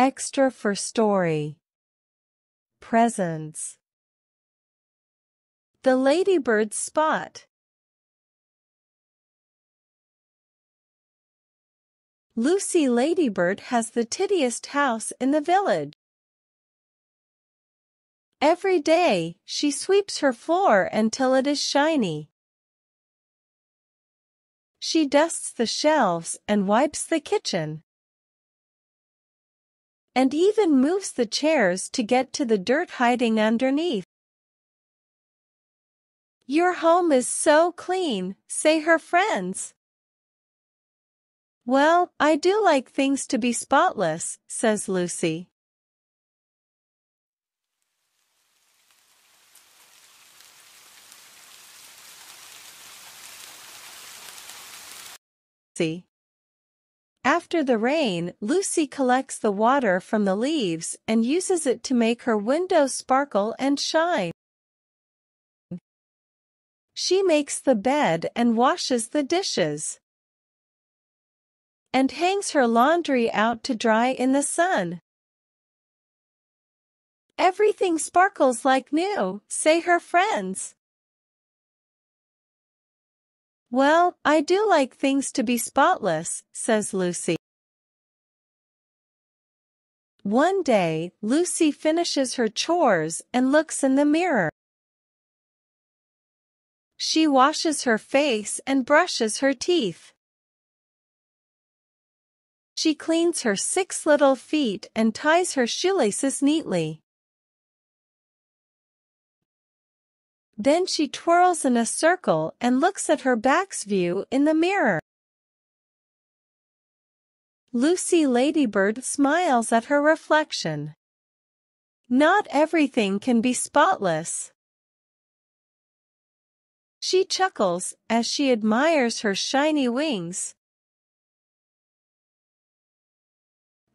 Extra for story. Presents. The Ladybird's Spot. Lucy Ladybird has the tittiest house in the village. Every day, she sweeps her floor until it is shiny. She dusts the shelves and wipes the kitchen. And even moves the chairs to get to the dirt hiding underneath. Your home is so clean, say her friends. Well, I do like things to be spotless, says Lucy. After the rain, Lucy collects the water from the leaves and uses it to make her windows sparkle and shine. She makes the bed and washes the dishes and hangs her laundry out to dry in the sun. Everything sparkles like new, say her friends. Well, I do like things to be spotless, says Lucy. One day, Lucy finishes her chores and looks in the mirror. She washes her face and brushes her teeth. She cleans her six little feet and ties her shoelaces neatly. Then she twirls in a circle and looks at her back's view in the mirror. Lucy Ladybird smiles at her reflection. Not everything can be spotless. She chuckles as she admires her shiny wings.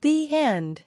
The end.